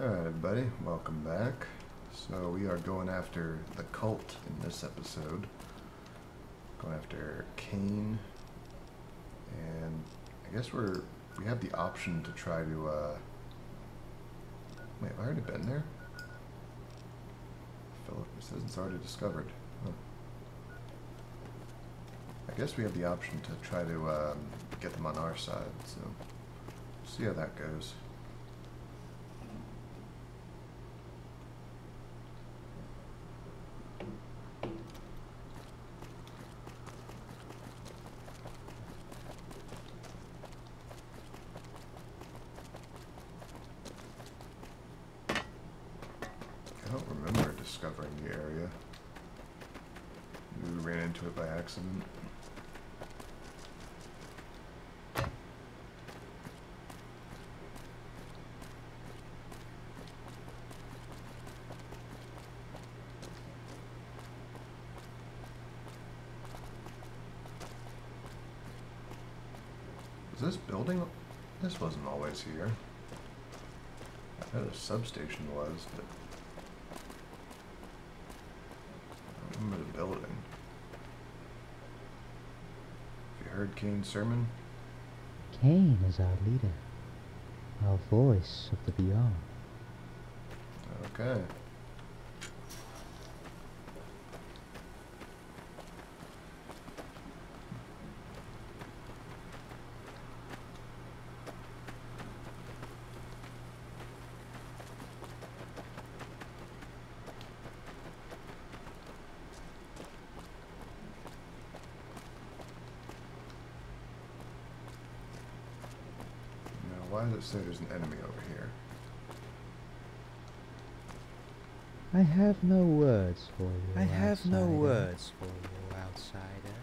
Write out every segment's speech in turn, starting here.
Alright, everybody, welcome back. So, we are going after the cult in this episode. Going after Kane. And I guess we're. We have the option to try to, uh. Wait, have I already been there? Philip, says it's already discovered. Huh. I guess we have the option to try to um, get them on our side, so. See how that goes. I don't remember discovering the area. We ran into it by accident. Is this building? This wasn't always here. I know the substation was, but I don't remember the building. Have you heard Kane's sermon? Cain is our leader, our voice of the beyond. Okay. Now, why does it say there's an enemy over here? I have no words for you. I have no words for you, outsider.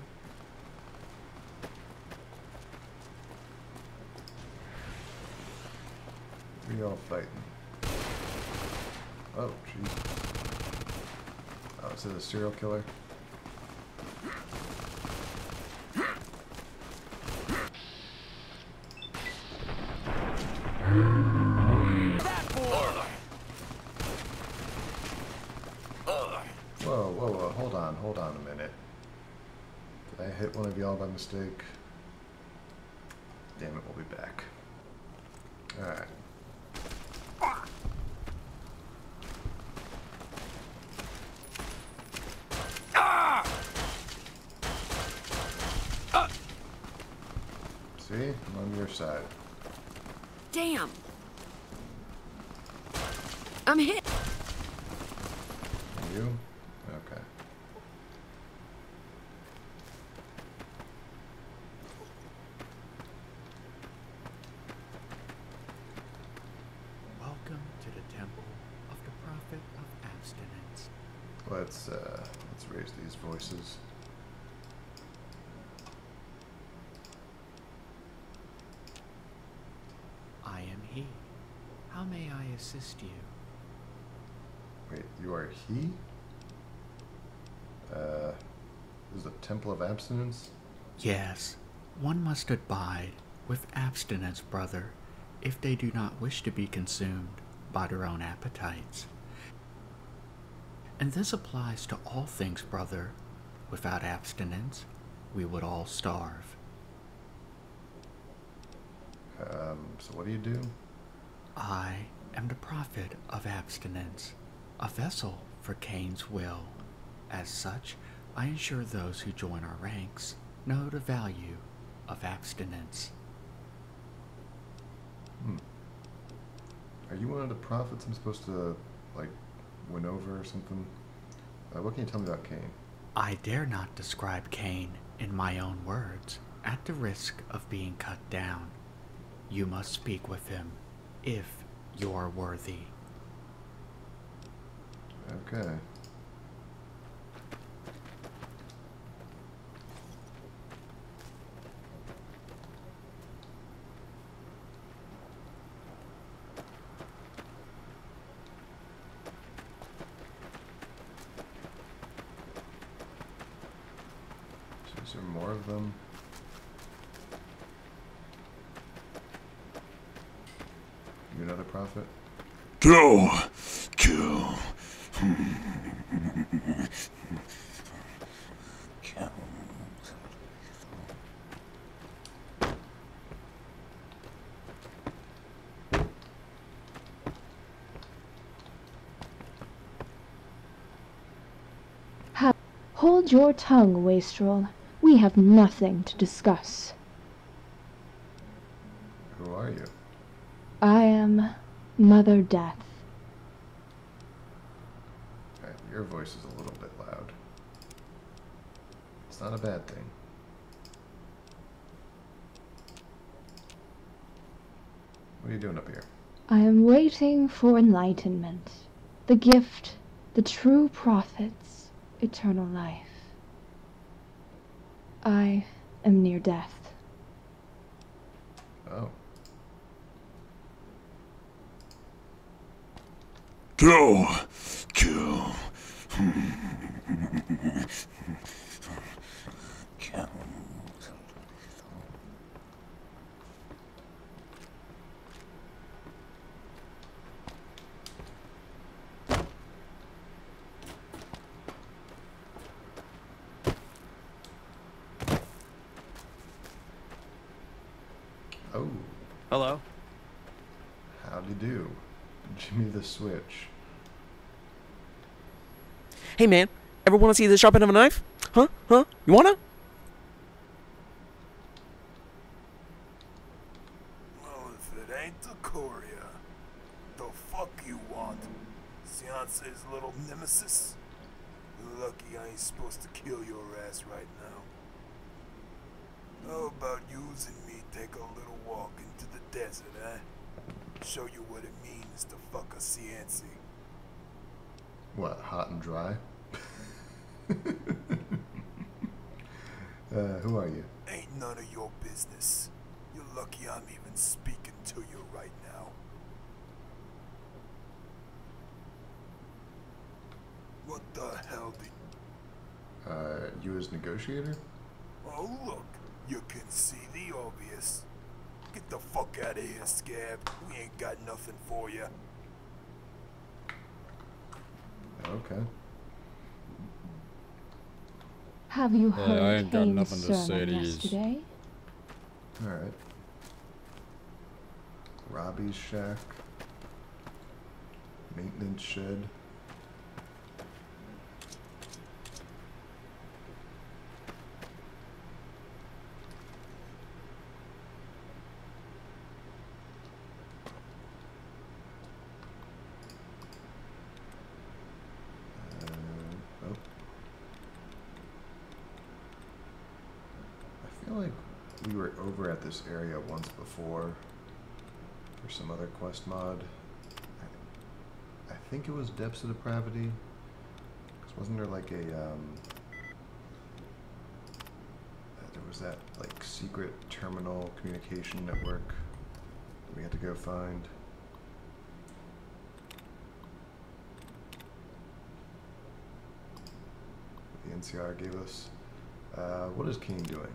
We all fighting. Oh, jeez. Oh, is it a serial killer? Whoa, whoa, whoa, hold on, hold on a minute. Did I hit one of y'all by mistake? Damn it, we'll be back. Alright. See? I'm on your side. Damn. I'm hit. And you? Okay. Welcome to the temple of the prophet of abstinence. Let's uh let's raise voices. I am he. How may I assist you? Wait, you are he? Uh this is the Temple of Abstinence? Yes, one must abide with abstinence, brother, if they do not wish to be consumed by their own appetites. And this applies to all things, brother. Without abstinence, we would all starve. Um, so what do you do? I am the prophet of abstinence, a vessel for Cain's will. As such, I ensure those who join our ranks know the value of abstinence. Hmm. Are you one of the prophets I'm supposed to like win over or something? Uh, what can you tell me about Cain? I dare not describe Cain in my own words, at the risk of being cut down. You must speak with him, if you are worthy. Okay. So is there more of them? Kill. Kill. Hold your tongue, Wastrel. We have nothing to discuss. Who are you? I am Mother Death. Your voice is a little bit loud. It's not a bad thing. What are you doing up here? I am waiting for enlightenment, the gift, the true prophet's eternal life. I am near death. Oh. Kill. Kill. Kill. Oh. Hello? Howdy do. Jimmy the Switch. Hey man, ever want to see the sharp end of a knife? Huh? Huh? You wanna? Well, if it ain't the courier, the fuck you want? Seance's little nemesis? Lucky I ain't supposed to kill your ass right now. How about using me take a little walk into the desert, eh? Show you what it means to fuck a Cianci. What, hot and dry? uh, who are you? Ain't none of your business. You're lucky I'm even speaking to you right now. What the hell did Uh, you as negotiator? Oh, look, you can see the obvious. Get the fuck out of here, Scab. We ain't got nothing for you. Okay. Have you Yeah, heard I ain't got Cain's nothing to say to yous. yesterday? Alright. Robbie's shack. Maintenance shed. Uh, oh. I feel like we were over at this area once before for some other quest mod. I, I think it was Depths of Depravity. 'Cause wasn't there like a um, uh, there was that like secret terminal communication network that we had to go find. The NCR gave us. Uh, what is Kane doing?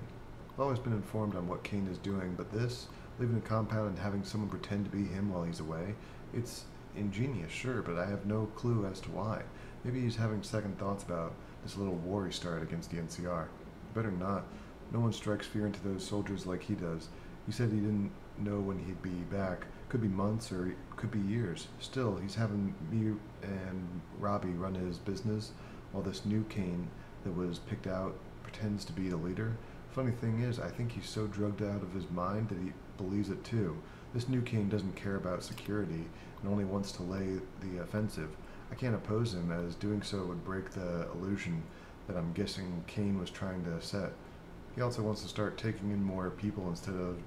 I've always been informed on what Kane is doing, but this, leaving the compound and having someone pretend to be him while he's away, it's ingenious, sure, but I have no clue as to why. Maybe he's having second thoughts about this little war he started against the NCR. Better not. No one strikes fear into those soldiers like he does. He said he didn't know when he'd be back. Could be months or could be years. Still, he's having me and Robbie run his business while this new Kane that was picked out pretends to be the leader. Funny thing is, I think he's so drugged out of his mind that he believes it too. This new Kane doesn't care about security and only wants to lay the offensive. I can't oppose him, as doing so would break the illusion that I'm guessing Kane was trying to set. He also wants to start taking in more people instead of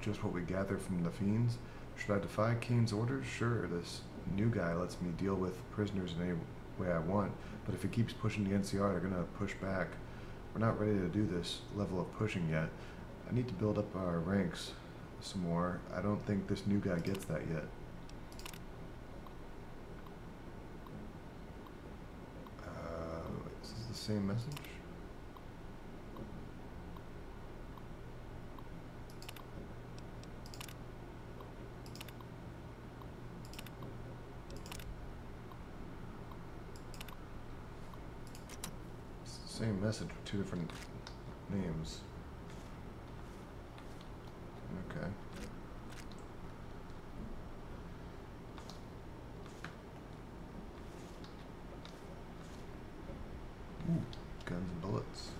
just what we gather from the fiends. Should I defy Kane's orders? Sure, this new guy lets me deal with prisoners in any way I want, but if he keeps pushing the NCR, they're gonna push back. We're not ready to do this level of pushing yet. I need to build up our ranks some more. I don't think this new guy gets that yet. Uh, wait, is this the same message? Same message with two different names. Okay. Ooh, guns and bullets.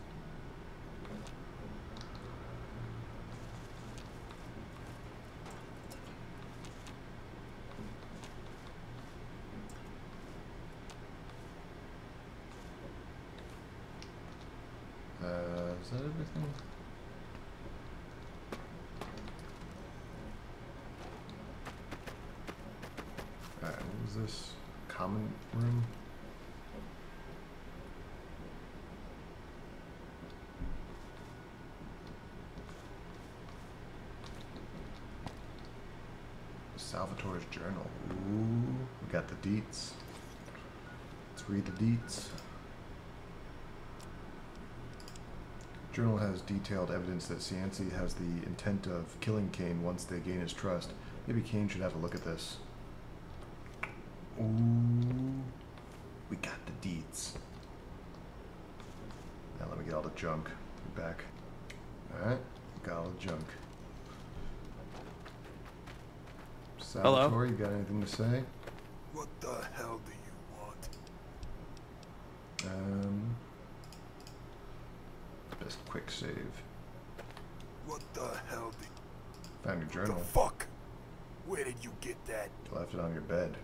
Uh, Alright, what was this? Common room? Salvatore's journal. Ooh, we got the deets. Let's read the deets. Journal has detailed evidence that Cianci has the intent of killing Kane once they gain his trust. Maybe Kane should have a look at this. Ooh, we got the deeds. Now let me get all the junk back. Alright, got all the junk. Hello? Salvatore, you got anything to say? What the hell do you want? Um, best quick save. What the hell do Found your journal. The fuck? Where did you get that? You left it on your bed.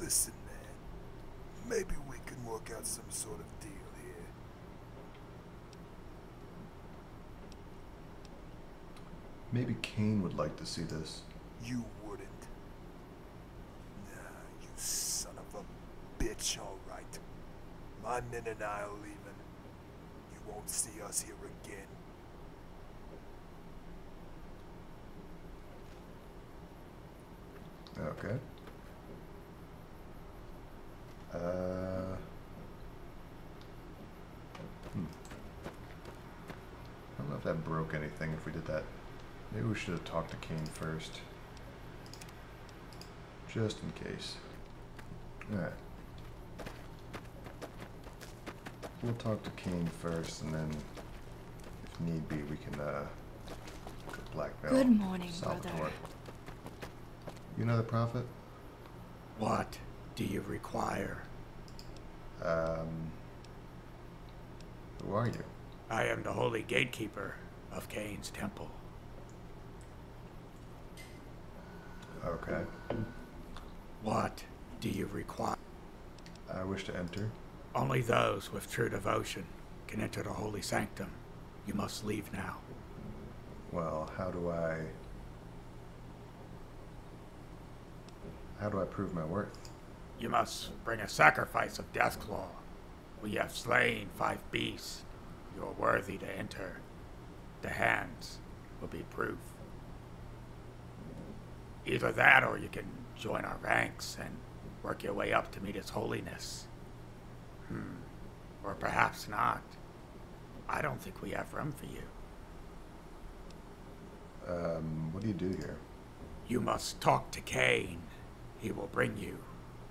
Listen, man. Maybe we can work out some sort of deal here. Maybe Kane would like to see this. You wouldn't. Nah, you son of a bitch, alright. My men and I are leaving. Won't see us here again. Okay. Uh. Hmm. I don't know if that broke anything if we did that. Maybe we should have talked to Kane first. Just in case. Alright. We'll talk to Kane first, and then, if need be, we can, uh, blackmail Good morning, Salvatore. brother. You know the Prophet? What do you require? Um, who are you? I am the holy gatekeeper of Cain's temple. Okay. What do you require? I wish to enter. Only those with true devotion can enter the holy sanctum. You must leave now. Well, how do I. How do I prove my worth? You must bring a sacrifice of Deathclaw. We have slain five beasts. You are worthy to enter. The hands will be proof. Either that or you can join our ranks and work your way up to meet his holiness. Hmm. Or perhaps not. I don't think we have room for you. Um, what do you do here? You must talk to Cain. He will bring you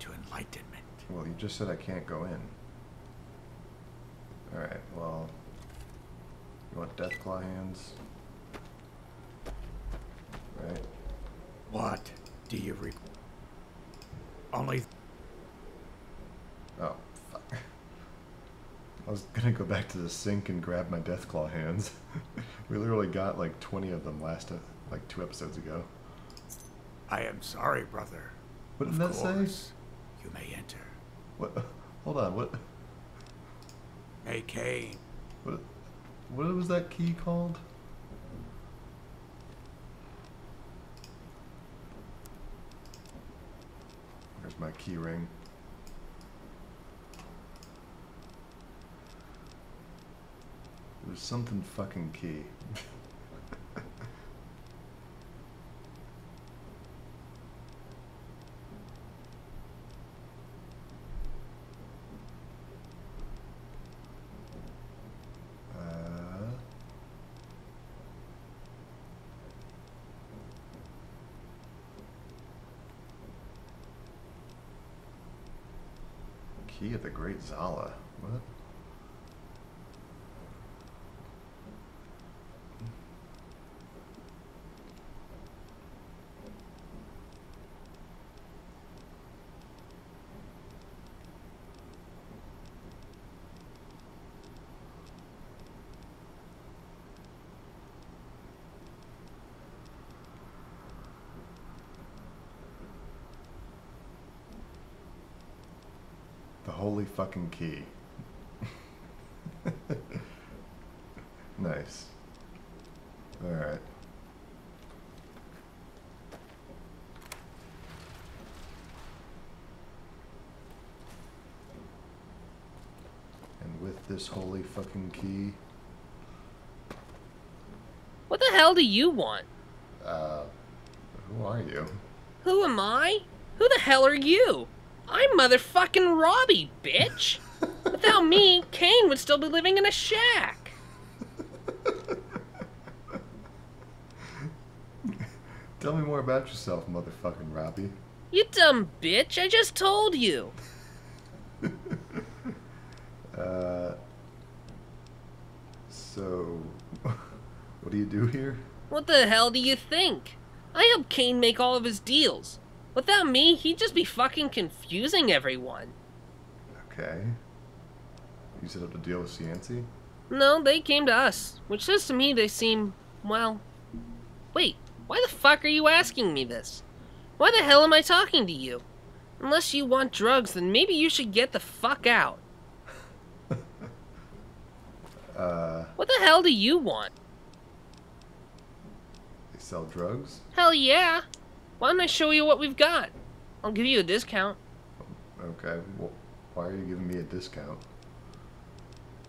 to enlightenment. Well, you just said I can't go in. Alright, well. You want Deathclaw hands? Right? What do you re- Only Oh, fuck. I was gonna go back to the sink and grab my Deathclaw hands. we literally got like 20 of them last, uh, like two episodes ago. I am sorry, brother. What of did that say? course, You may enter. What? Hold on, what? May Cain What, what was that key called? There's my key ring. Was something fucking key. Uh, key of the Great Zala. What? The holy fucking key. nice. Alright. And with this holy fucking key, What the hell do you want? uh, who are you? Who am I? Who the hell are you? I'm motherfucking Robbie, bitch! Without me, Kane would still be living in a shack. Tell me more about yourself, motherfucking Robbie. You dumb bitch, I just told you. Uh, so, what do you do here? What the hell do you think? I help Kane make all of his deals. Without me, he'd just be fucking confusing everyone. Okay. You set up the deal with Cianci? No, they came to us, which says to me they seem, well. Wait, why the fuck are you asking me this? Why the hell am I talking to you? Unless you want drugs, then maybe you should get the fuck out. Uh, What the hell do you want? they sell drugs? Hell yeah. Why don't I show you what we've got? I'll give you a discount. Okay, well, why are you giving me a discount?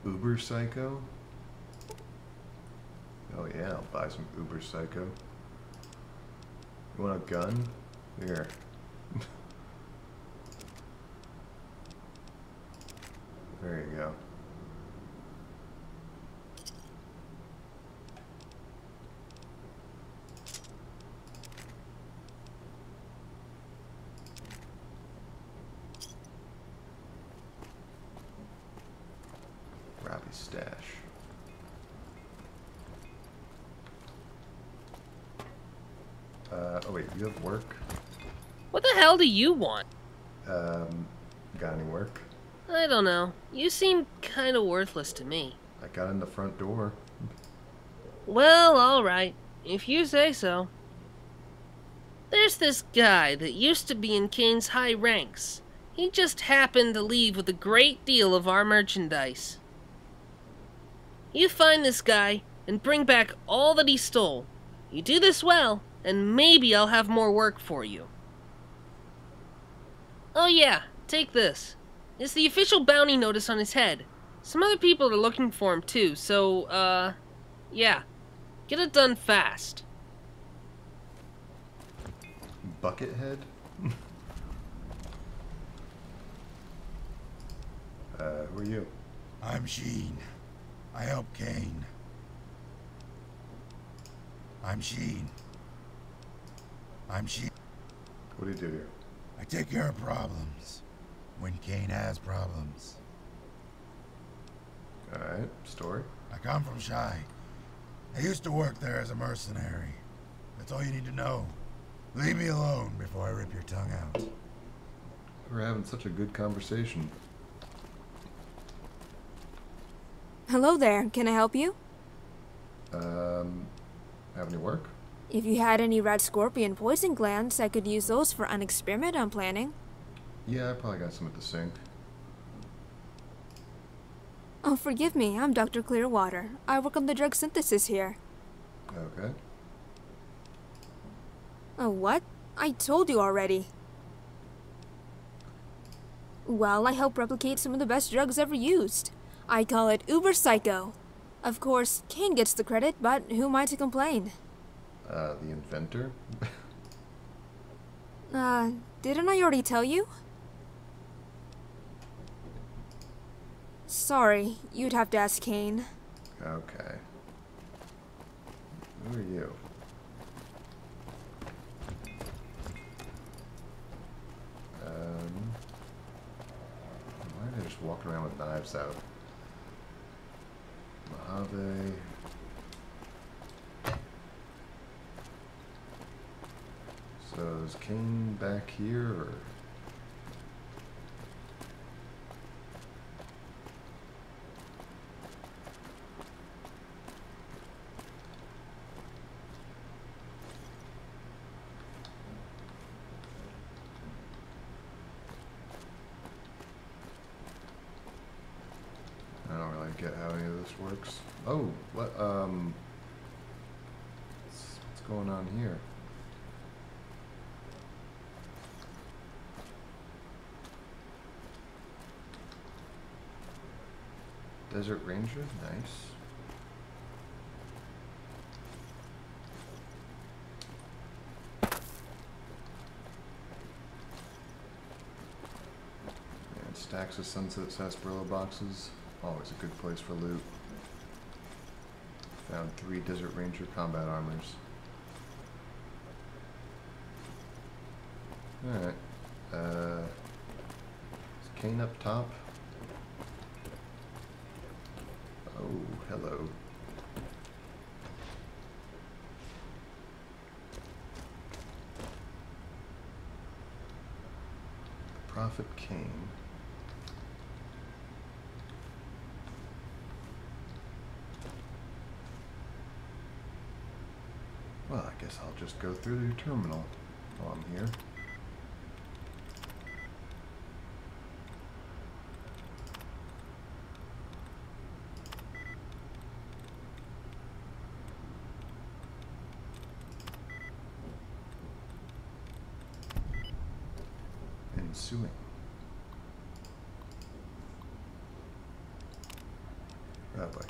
Uber Psycho? Oh yeah, I'll buy some Uber Psycho. You want a gun? Here. there you go. Robbie stash. Uh, oh wait, you have work? What the hell do you want? Um, got any work? I don't know. You seem kinda worthless to me. I got in the front door. Well, alright. If you say so. There's this guy that used to be in Kane's high ranks. He just happened to leave with a great deal of our merchandise. You find this guy and bring back all that he stole. You do this well, and maybe I'll have more work for you. Oh, yeah, take this. It's the official bounty notice on his head. Some other people are looking for him too, so, uh, yeah. Get it done fast. Buckethead? uh, who are you? I'm Sheen. I help Kane. I'm Sheen. I'm Sheen. What do you do here? I take care of problems. When Kane has problems. Alright, story. I come from Shy. I used to work there as a mercenary. That's all you need to know. Leave me alone before I rip your tongue out. We're having such a good conversation. Hello there, can I help you? Um, have any work? If you had any rad scorpion poison glands, I could use those for an experiment I'm planning. Yeah, I probably got some at the sink. Oh, forgive me, I'm Dr. Clearwater. I work on the drug synthesis here. Okay. Oh, what? I told you already. Well, I help replicate some of the best drugs ever used. I call it Uber Psycho. Of course, Kane gets the credit, but who am I to complain? Uh, the inventor? Uh, didn't I already tell you? Sorry, you'd have to ask Kane. Okay. Who are you? Um, why are they just walking around with knives out? Mojave. So is Kane back here or? I don't really get how any of this works. Oh, what, um... What's going on here? Desert Ranger? Nice. Stacks of Sunset Sarsaparilla boxes. Always a good place for loot. Found three Desert Ranger combat armors. Alright. Uh, is Kane up top? Oh, hello. Prophet Kane. Well, I guess I'll just go through the terminal while I'm here. Ensuing. Oh boy.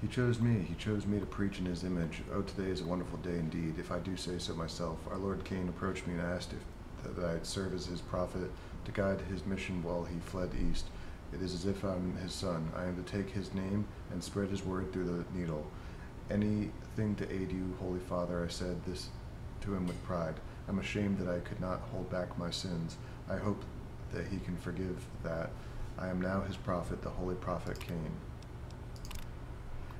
He chose me. He chose me to preach in his image. Oh, today is a wonderful day indeed, if I do say so myself. Our Lord Cain approached me and asked if that I'd serve as his prophet to guide his mission while he fled east. It is as if I'm his son. I am to take his name and spread his word through the needle. Anything to aid you, Holy Father, I said this to him with pride. I'm ashamed that I could not hold back my sins. I hope that he can forgive that. I am now his prophet, the holy prophet Cain.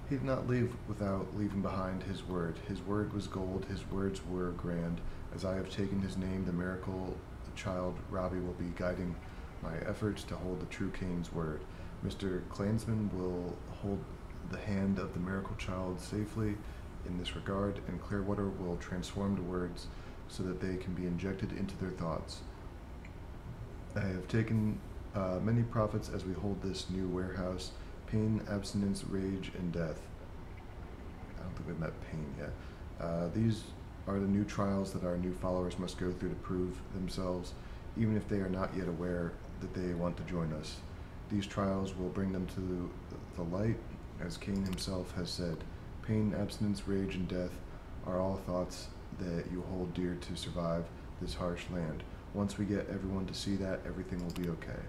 He did not leave without leaving behind his word. His word was gold, his words were grand. As I have taken his name, the miracle child Robbie will be guiding my efforts to hold the true Cain's word. Mr. Klansman will hold the hand of the miracle child safely in this regard, and Clearwater will transform the words so that they can be injected into their thoughts. I have taken uh, many prophets as we hold this new warehouse pain, abstinence, rage, and death. I don't think we've met pain yet. Uh, these are the new trials that our new followers must go through to prove themselves, even if they are not yet aware that they want to join us. These trials will bring them to the light, as Cain himself has said. Pain, abstinence, rage, and death are all thoughts that you hold dear to survive this harsh land. Once we get everyone to see that, everything will be okay.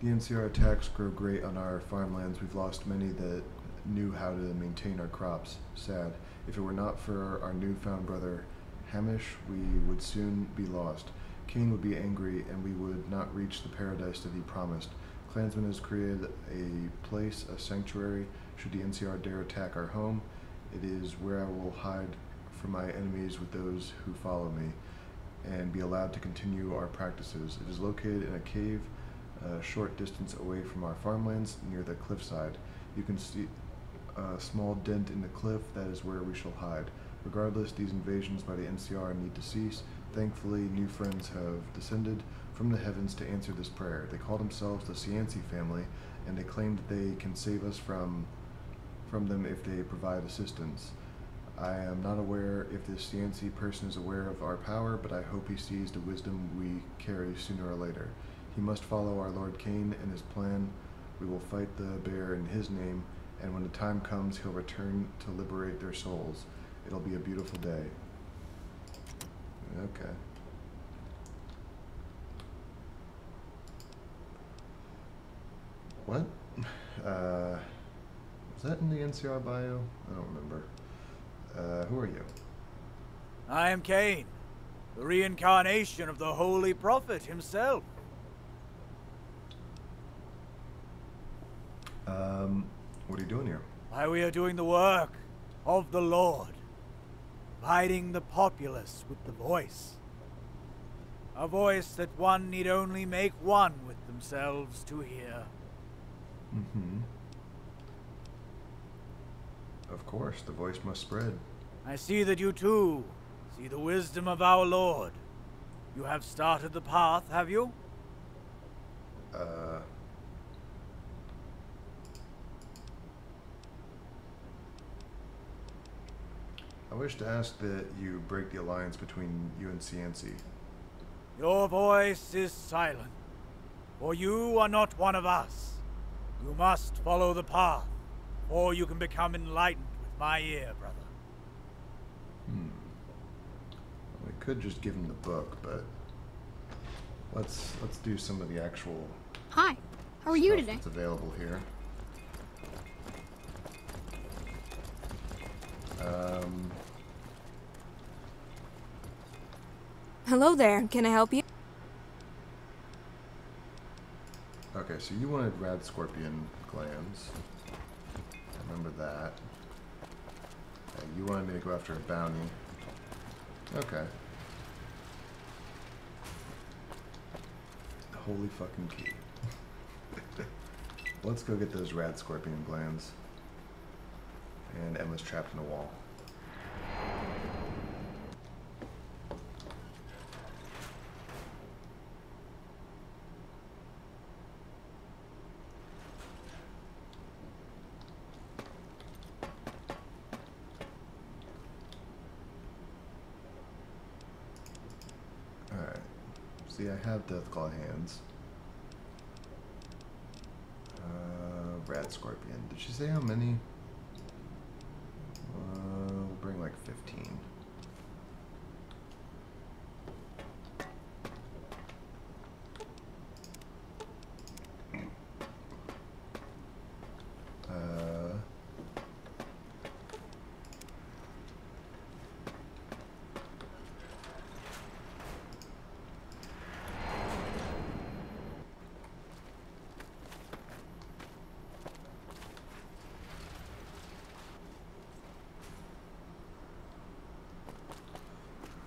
The NCR attacks grow great on our farmlands. We've lost many that knew how to maintain our crops. Sad. If it were not for our newfound brother Hamish, we would soon be lost. Cain would be angry, and we would not reach the paradise that he promised. Klansman has created a place, a sanctuary, should the NCR dare attack our home. It is where I will hide from my enemies with those who follow me, and be allowed to continue our practices. It is located in a cave a short distance away from our farmlands near the cliffside. You can see a small dent in the cliff, that is where we shall hide. Regardless, these invasions by the NCR need to cease. Thankfully, new friends have descended from the heavens to answer this prayer. They call themselves the Cianci family, and they claim that they can save us from from them if they provide assistance. I am not aware if this Cianci person is aware of our power, but I hope he sees the wisdom we carry sooner or later. He must follow our Lord Cain and his plan. We will fight the bear in his name, and when the time comes, he'll return to liberate their souls. It'll be a beautiful day. Okay. What? Uh, was that in the NCR bio? I don't remember. Uh, who are you? I am Cain, the reincarnation of the Holy Prophet himself. Um, what are you doing here? Why, we are doing the work of the Lord, guiding the populace with the voice. A voice that one need only make one with themselves to hear. Mm-hmm. Of course, the voice must spread. I see that you too see the wisdom of our Lord. You have started the path, have you? Uh, wish to ask that you break the alliance between you and Cianci. Your voice is silent, for you are not one of us. You must follow the path, or you can become enlightened with my ear, brother. Hmm. We could just give him the book, but let's let's do some of the actual Hi, how are you today? that's available here. Um, Hello there, can I help you? okay, so you wanted rad scorpion glands. Remember that. Uh, you wanted me to go after a bounty. Okay. Holy fucking key. Let's go get those rad scorpion glands. And Emma's trapped in a wall. Alright. See, I have Deathclaw hands. Uh, Rad Scorpion. Did she say how many? Uh, we'll bring like 15. Uh,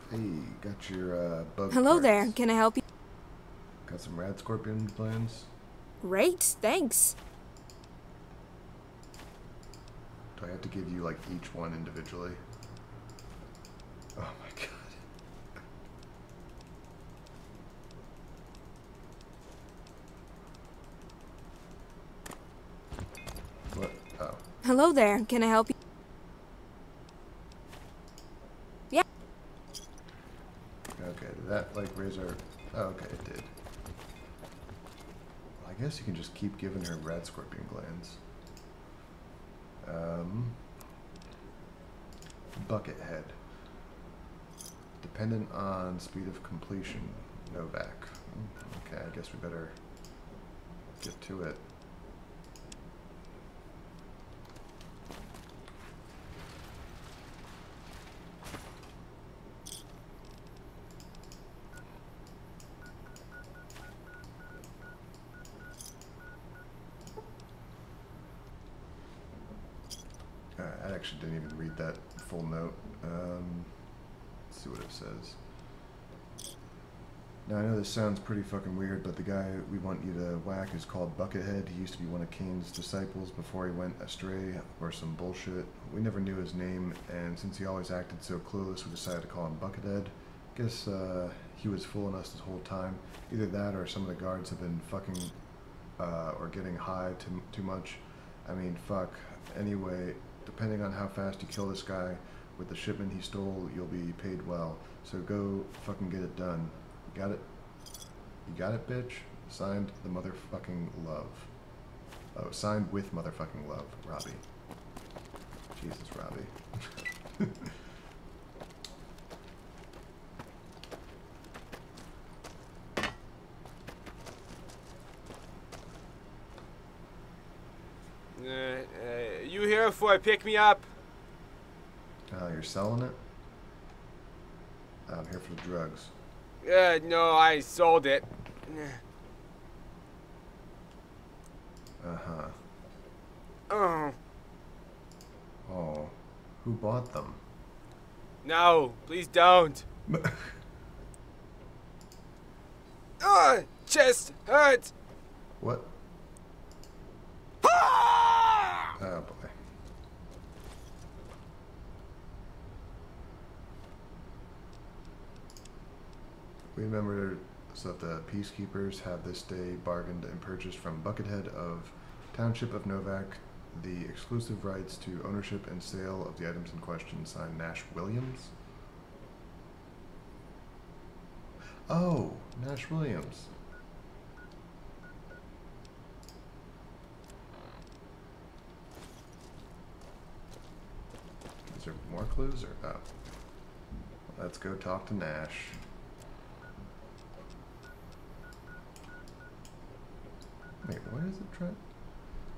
hey, your uh, bug. Hello parts. there, can I help you? Got some Rad Scorpion plans. Great, thanks. Do I have to give you like each one individually? Oh my god. What? Oh. Hello there, can I help you? Yeah, Okay, did that like raise our... Oh, okay, it did. Well, I guess you can just keep giving her rad scorpion glands. Um, bucket head. Dependent on speed of completion, Novak. Okay, I guess we better get to it. Uh, I actually didn't even read that full note. Um, let's see what it says. Now I know this sounds pretty fucking weird, but the guy we want you to whack is called Buckethead. He used to be one of Cain's disciples before he went astray or some bullshit. We never knew his name, and since he always acted so clueless, we decided to call him Buckethead. Guess uh, he was fooling us this whole time. Either that, or some of the guards have been fucking uh, or getting high too too much. I mean, fuck. Anyway, depending on how fast you kill this guy with the shipment he stole, you'll be paid well. So go fucking get it done. You got it? You got it, bitch? Signed the motherfucking love. Oh, signed with motherfucking love, Robbie. Jesus, Robbie. Uh, uh, you here for a pick me up? Oh, you're selling it? I'm here for the drugs. Uh, no, I sold it. Uh huh. Oh, Oh, who bought them? no, please don't. Ah, chest hurt. What? Oh remember so that the peacekeepers have this day bargained and purchased from Buckethead of Township of Novac the exclusive rights to ownership and sale of the items in question, signed Nash Williams. Oh, Nash Williams. Is there more clues or oh? Let's go talk to Nash. What is it, Trent?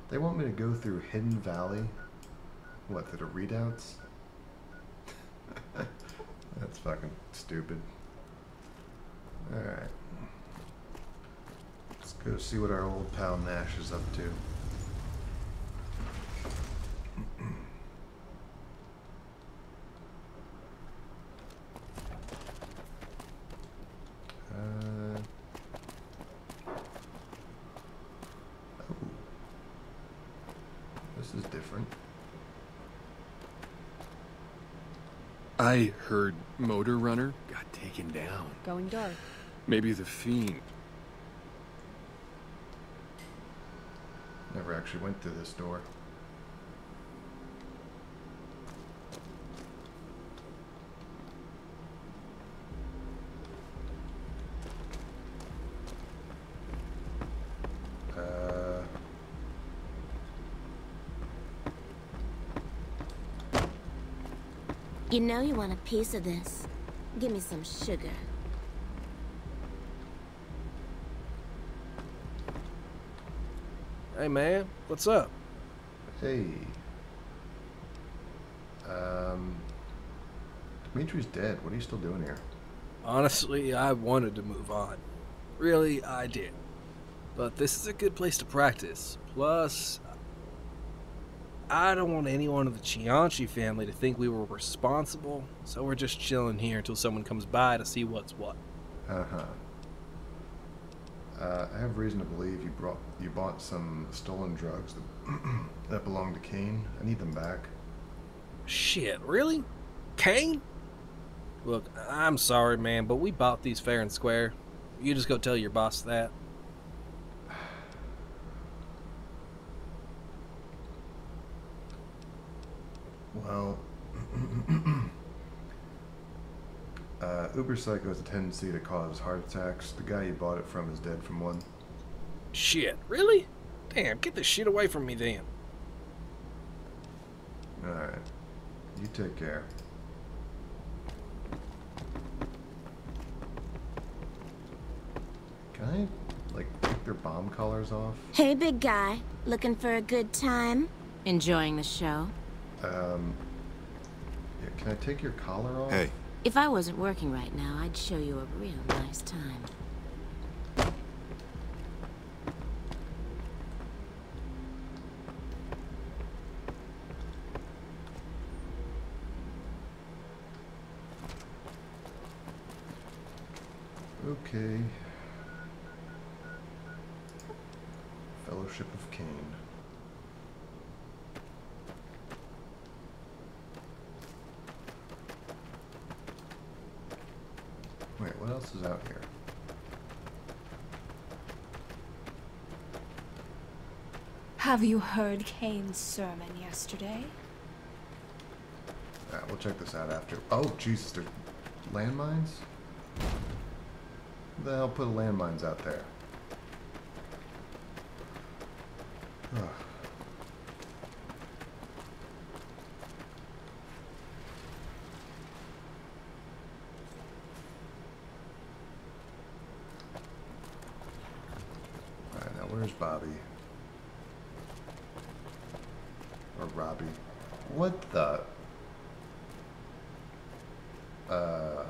They want me to go through Hidden Valley? What, are readouts? That's fucking stupid. Alright. Let's go see what our old pal Nash is up to. Different. I heard Motor Runner got taken down. Going dark. Maybe the Fiend. Never actually went through this door. You know you want a piece of this. Give me some sugar. Hey man, what's up? hey. Um, Dimitri's dead. What are you still doing here? Honestly, I wanted to move on. Really, I did. But this is a good place to practice. Plus, I don't want anyone of the Chianchi family to think we were responsible, so we're just chilling here until someone comes by to see what's what. Uh-huh. Uh, I have reason to believe you brought you bought some stolen drugs that, that belong to Kane. I need them back. Shit, really? Kane? Look, I'm sorry, man, but we bought these fair and square. You just go tell your boss that. Well, uh, Uber Psycho has a tendency to cause heart attacks. The guy you bought it from is dead from one. Shit, really? Damn, get this shit away from me then. Alright. You take care. Can I, like, take their bomb collars off? Hey, big guy. Looking for a good time? Enjoying the show? Um, yeah, can I take your collar off? Hey. If I wasn't working right now, I'd show you a real nice time. Okay. Fellowship of Cain. Wait, what else is out here? Have you heard Cain's sermon yesterday? Alright, we'll check this out after. Oh, Jesus, there's landmines? Who the hell put landmines out there? Ugh. Alright, now where's Bobby? Or Robbie? What the? Uh,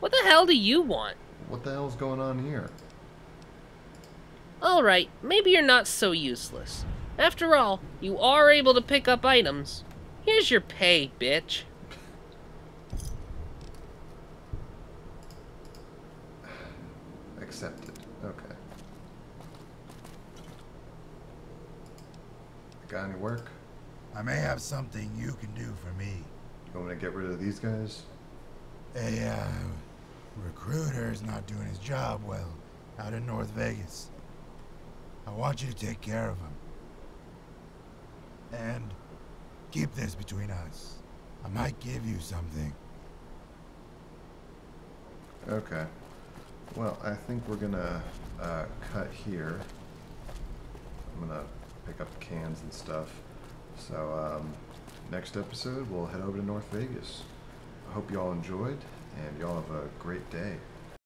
What the hell do you want? what the hell's going on here? Alright, maybe you're not so useless. After all, you are able to pick up items. Here's your pay, bitch. Accepted. Okay. Got any work? I may have something you can do for me. You want me to get rid of these guys? A uh, recruiter is not doing his job well out in North Vegas. I want you to take care of him. And keep this between us. I might give you something. Okay. Well, I think we're gonna uh, cut here. I'm gonna pick up cans and stuff. So um, next episode, we'll head over to North Vegas. I hope you all enjoyed, and y'all have a great day.